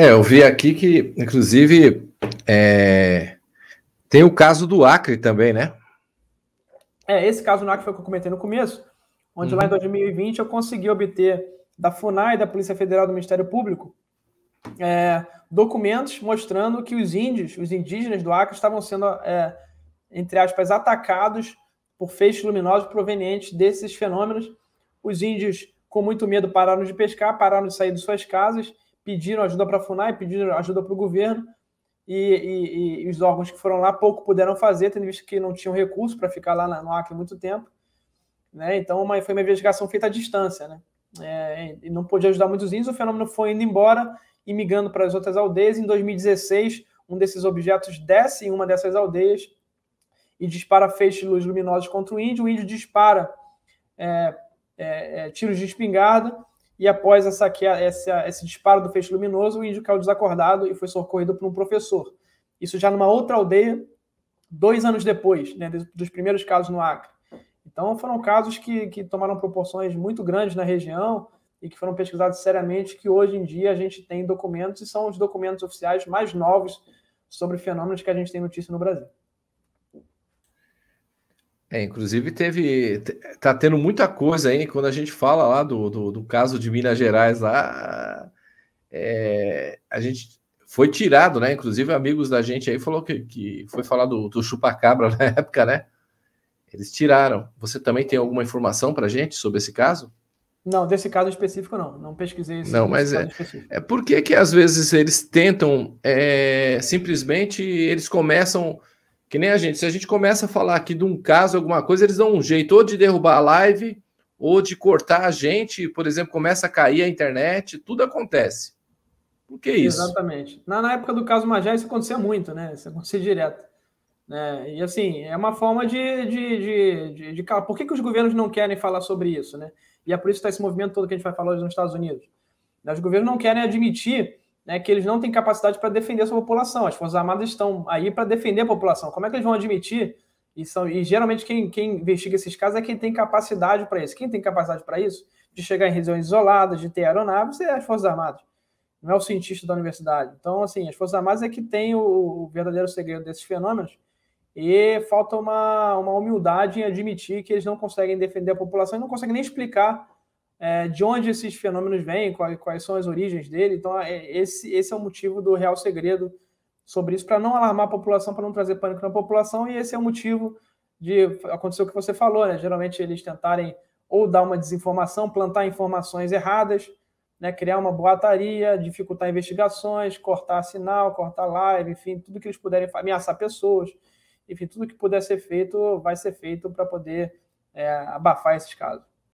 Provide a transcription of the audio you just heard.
É, eu vi aqui que, inclusive, é... tem o caso do Acre também, né? É, esse caso no Acre foi o que eu comentei no começo, onde uhum. lá em 2020 eu consegui obter da FUNAI, da Polícia Federal do Ministério Público, é, documentos mostrando que os índios, os indígenas do Acre estavam sendo, é, entre aspas, atacados por feixes luminosos provenientes desses fenômenos. Os índios, com muito medo, pararam de pescar, pararam de sair de suas casas, pediram ajuda para a FUNAI, pediram ajuda para o governo, e, e, e, os órgãos que foram lá pouco puderam fazer, tendo visto que não tinham recurso para ficar lá no Acre muito tempo. Né? Então, uma, foi uma investigação feita à distância. Né? É, e não podia ajudar muitos índios, o fenômeno foi indo embora e migrando para as outras aldeias. Em 2016, um desses objetos desce em uma dessas aldeias e dispara feixes de luz luminosos contra o índio. O índio dispara é, é, é tiros de espingarda e após essa, essa, esse disparo do feixe luminoso, o índio caiu desacordado e foi socorrido por um professor. Isso já numa outra aldeia, dois anos depois, né, dos primeiros casos no Acre. Então, foram casos que, que tomaram proporções muito grandes na região e que foram pesquisados seriamente, que hoje em dia a gente tem documentos, e são os documentos oficiais mais novos sobre fenômenos que a gente tem notícia no Brasil. É, inclusive teve. Tá tendo muita coisa aí quando a gente fala lá do, do, do caso de Minas Gerais lá. É, a gente foi tirado, né? Inclusive, amigos da gente aí falou que, que foi falar do, do chupacabra na época, né? Eles tiraram. Você também tem alguma informação para gente sobre esse caso? Não, desse caso específico não. Não pesquisei esse Não, mas é, é porque que às vezes eles tentam é, simplesmente eles começam que nem a gente, se a gente começa a falar aqui de um caso, alguma coisa, eles dão um jeito ou de derrubar a live, ou de cortar a gente, por exemplo, começa a cair a internet, tudo acontece. Por que isso? Exatamente. Na, na época do caso Magé, isso acontecia muito, né? Isso acontecia direto. Né? E assim, é uma forma de. de, de, de, de... Por que, que os governos não querem falar sobre isso, né? E é por isso que está esse movimento todo que a gente vai falar hoje nos Estados Unidos. Os governos não querem admitir né, que eles não têm capacidade para defender a sua população. As Forças Armadas estão aí para defender a população. Como é que eles vão admitir? E, são, e geralmente quem, quem investiga esses casos é quem tem capacidade para isso. Quem tem capacidade para isso? De chegar em regiões isoladas, de ter aeronaves, é as Forças Armadas. Não é o cientista da universidade. Então, assim, as Forças Armadas é que tem o, o verdadeiro segredo desses fenômenos e falta uma, uma humildade em admitir que eles não conseguem defender a população e não conseguem nem explicar é, de onde esses fenômenos vêm, quais, quais, são as origens dele. Então, é, esse, esse é o motivo do real segredo sobre isso, para não alarmar a população, para não trazer pânico na população, e esse é o motivo de acontecer o que você falou, né? Geralmente eles tentarem ou dar uma desinformação, plantar informações erradas, né? criar uma boataria, dificultar investigações, cortar sinal, cortar live, enfim, tudo que eles puderem ameaçar pessoas, enfim, tudo que puder ser feito vai ser feito para poder é, abafar esses casos.